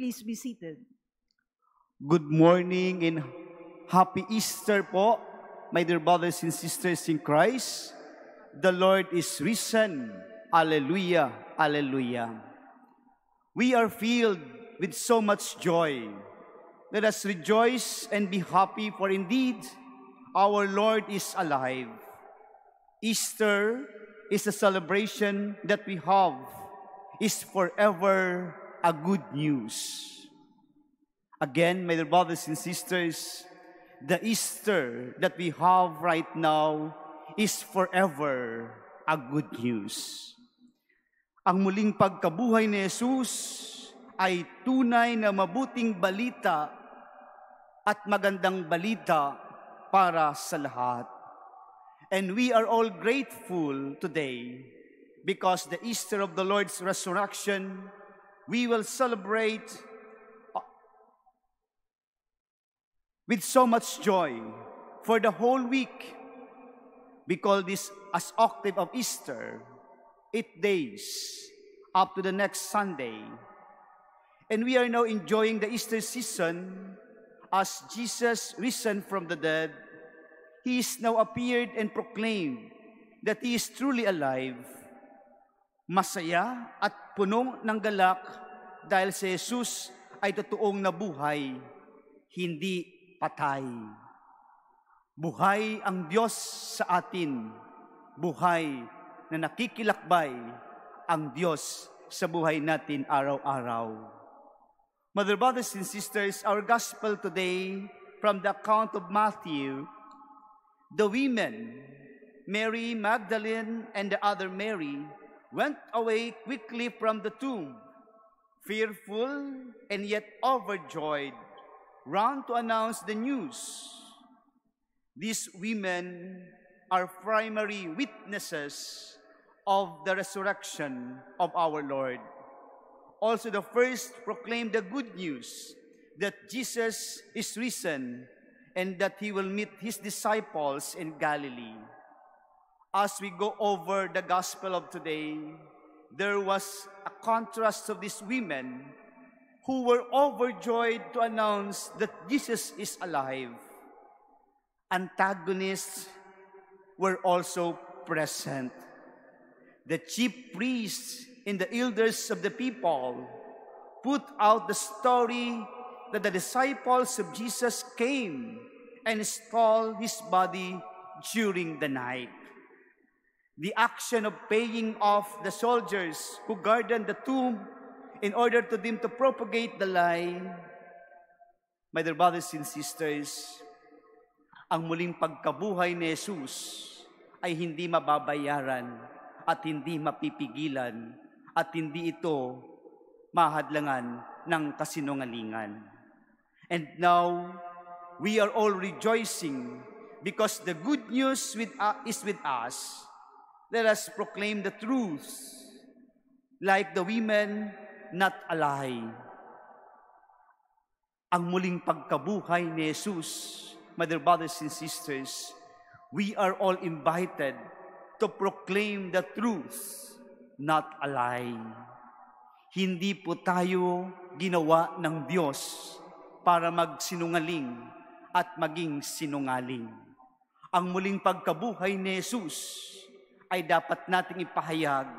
Please be seated. Good morning and happy Easter po, my dear brothers and sisters in Christ. The Lord is risen. Alleluia, alleluia. We are filled with so much joy. Let us rejoice and be happy, for indeed our Lord is alive. Easter is a celebration that we have, is forever a good news. Again, my brothers and sisters, the Easter that we have right now is forever a good news. Ang muling pagkabuhay ni Jesus ay tunay na mabuting balita at magandang balita para sa lahat. And we are all grateful today because the Easter of the Lord's resurrection, we will celebrate uh, with so much joy for the whole week. We call this as octave of Easter, eight days up to the next Sunday. And we are now enjoying the Easter season as Jesus risen from the dead. He is now appeared and proclaimed that He is truly alive. Masaya at punong ng galak dahil si Jesus ay totoong nabuhay, hindi patay. Buhay ang Diyos sa atin. Buhay na nakikilakbay ang Diyos sa buhay natin araw-araw. Mother, brothers, and sisters, our gospel today from the account of Matthew, the women, Mary Magdalene and the other Mary, went away quickly from the tomb, fearful and yet overjoyed, ran to announce the news. These women are primary witnesses of the resurrection of our Lord. Also, the first proclaimed the good news that Jesus is risen and that he will meet his disciples in Galilee. As we go over the gospel of today, there was a contrast of these women who were overjoyed to announce that Jesus is alive. Antagonists were also present. The chief priests and the elders of the people put out the story that the disciples of Jesus came and stole his body during the night. The action of paying off the soldiers who guarded the tomb in order to them to propagate the lie, my dear brothers and sisters, ang muling pagkabuhay ni Jesus ay hindi mababayaran at hindi mapipigilan at hindi ito mahadlangan ng kasinungalingan. And now, we are all rejoicing because the good news with, uh, is with us. Let us proclaim the truth like the women not a Ang muling pagkabuhay ni Jesus, my dear brothers and sisters, we are all invited to proclaim the truth, not a lie. Hindi po tayo ginawa ng Diyos para magsinungaling at maging sinungaling. Ang muling pagkabuhay ni Jesus ay dapat nating ipahayag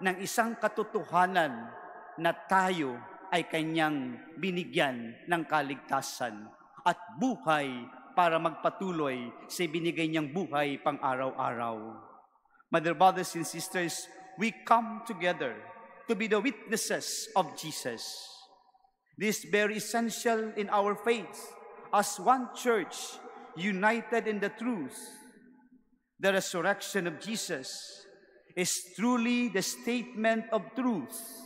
ng isang katotohanan na tayo ay kanyang binigyan ng kaligtasan at buhay para magpatuloy sa binigay niyang buhay pang araw-araw. Mother, brothers and sisters, we come together to be the witnesses of Jesus. This is very essential in our faith as one church united in the truth. The resurrection of Jesus is truly the statement of truth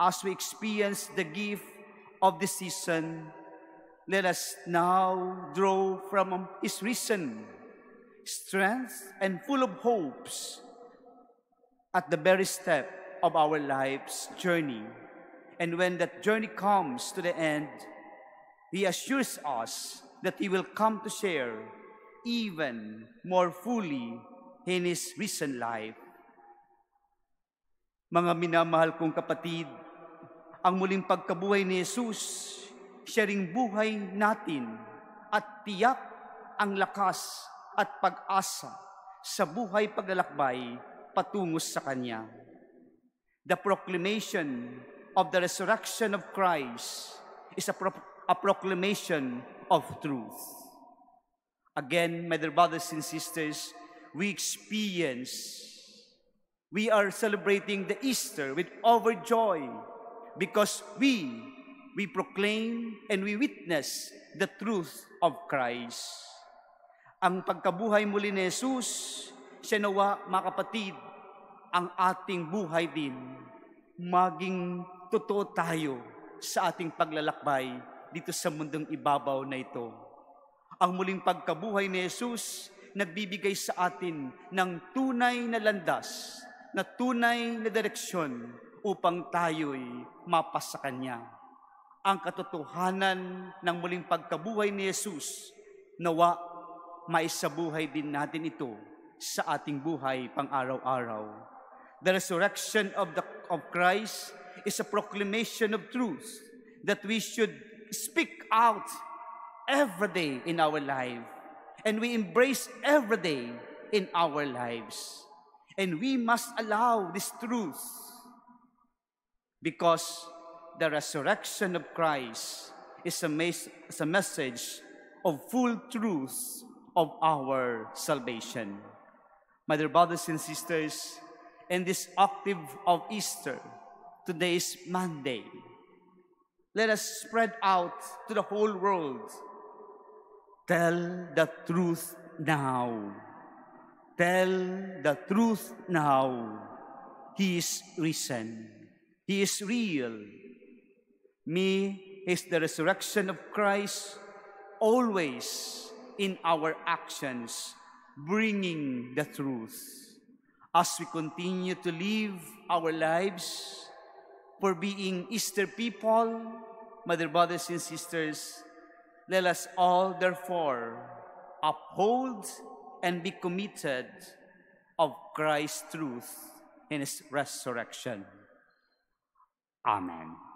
as we experience the gift of the season, let us now draw from His risen strength and full of hopes at the very step of our life's journey. And when that journey comes to the end, He assures us that He will come to share even more fully in His risen life. Mga minamahal kong kapatid, ang muling pagkabuhay ni Jesus, siya ring buhay natin at tiyak ang lakas at pag-asa sa buhay paglalakbay patungo sa Kanya. The proclamation of the resurrection of Christ is a, pro- a proclamation of truth. Again, my dear brothers and sisters, we experience, we are celebrating the Easter with overjoy because we, we proclaim and we witness the truth of Christ. Ang pagkabuhay muli ni Jesus, siya nawa, mga kapatid, ang ating buhay din, maging totoo tayo sa ating paglalakbay dito sa mundong ibabaw na ito. Ang muling pagkabuhay ni Jesus, nagbibigay sa atin ng tunay na landas, na tunay na direksyon upang tayo'y mapas sa Kanya. Ang katotohanan ng muling pagkabuhay ni Jesus, nawa maisabuhay din natin ito sa ating buhay pang-araw-araw. The resurrection of, the, of Christ is a proclamation of truth that we should speak out every day in our life. And we embrace every day in our lives. And we must allow this truth because the resurrection of Christ is a, mes- is a message of full truth of our salvation. My dear brothers and sisters, in this octave of Easter, today is Monday. Let us spread out to the whole world. Tell the truth now. Tell the truth now. He is risen. He is real. Me is the resurrection of Christ always in our actions, bringing the truth. As we continue to live our lives for being Easter people, Mother, brothers and sisters, let us all therefore uphold and be committed of Christ's truth in his resurrection. Amen.